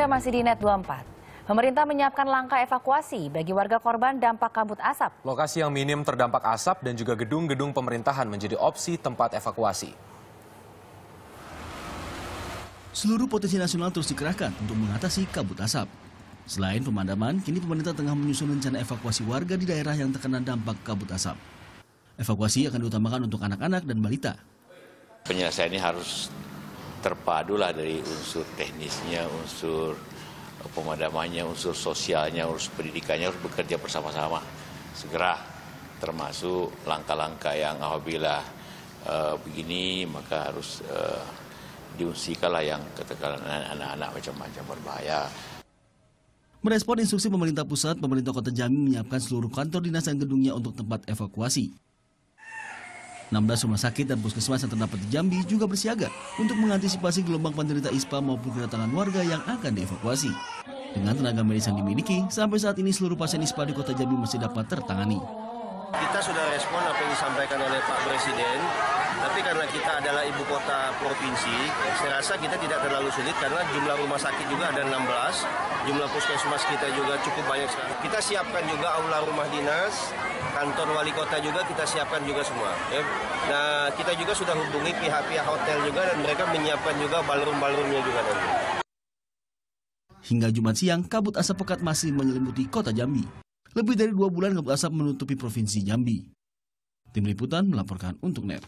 Anda masih di Net 24. Pemerintah menyiapkan langkah evakuasi bagi warga korban dampak kabut asap. Lokasi yang minim terdampak asap dan juga gedung-gedung pemerintahan menjadi opsi tempat evakuasi. Seluruh potensi nasional terus dikerahkan untuk mengatasi kabut asap. Selain pemadaman, kini pemerintah tengah menyusun rencana evakuasi warga di daerah yang terkena dampak kabut asap. Evakuasi akan diutamakan untuk anak-anak dan balita. Penyelesaian ini harus terpadu lah dari unsur teknisnya, unsur pemadamannya, unsur sosialnya, unsur pendidikannya harus bekerja bersama-sama. Segera termasuk langkah-langkah yang apabila uh, begini maka harus uh, diungsikanlah yang katakanlah anak-anak macam-macam berbahaya. Merespon instruksi pemerintah pusat, pemerintah kota Jambi menyiapkan seluruh kantor dinas dan gedungnya untuk tempat evakuasi. 16 rumah sakit dan puskesmas yang terdapat di Jambi juga bersiaga untuk mengantisipasi gelombang penderita ISPA maupun kedatangan warga yang akan dievakuasi. Dengan tenaga medis yang dimiliki, sampai saat ini seluruh pasien ISPA di kota Jambi masih dapat tertangani. Kita sudah respon apa yang disampaikan oleh Pak Presiden, tapi karena kita adalah ibu kota provinsi, saya rasa kita tidak terlalu sulit karena jumlah rumah sakit juga ada 16, jumlah puskesmas kita juga cukup banyak sekali. Kita siapkan juga aula rumah dinas, kantor wali kota juga kita siapkan juga semua. Ya. Nah, kita juga sudah hubungi pihak-pihak hotel juga dan mereka menyiapkan juga ballroom-ballroomnya juga nanti. Hingga Jumat siang, kabut asap pekat masih menyelimuti kota Jambi. Lebih dari dua bulan kabut asap menutupi provinsi Jambi. Tim Liputan melaporkan untuk NET.